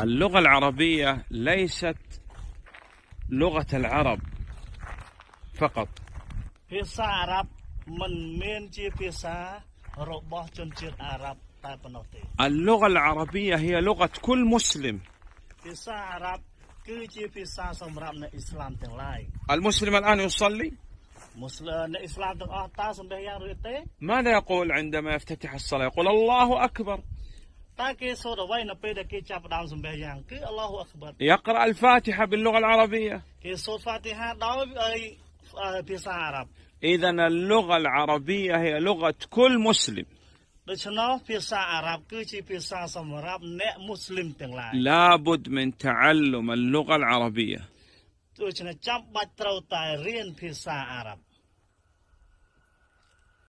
اللغة العربية ليست لغة العرب فقط ភាសាអារ៉ាប់មិនមែនជាភាសារបស់ជនជាតិអារ៉ាប់តែប៉ុណ្ណោះទេ اللغة العربية هي لغة كل مسلم ភាសាអារ៉ាប់គឺជាភាសាសម្រាប់អ្នកអ៊ីស្លាមទាំងឡាយ المسلم الآن يصلي មូស្លីមអ្នកអ៊ីស្លាមទាំងអស់តើសំដែងយ៉ាងឬទេ ماذا يقول عندما يفتتح الصلاة يقول الله أكبر يقرأ الفاتحة باللغة العربية. إذا اللغة العربية هي لغة كل مسلم. لابد من تعلم اللغة العربية.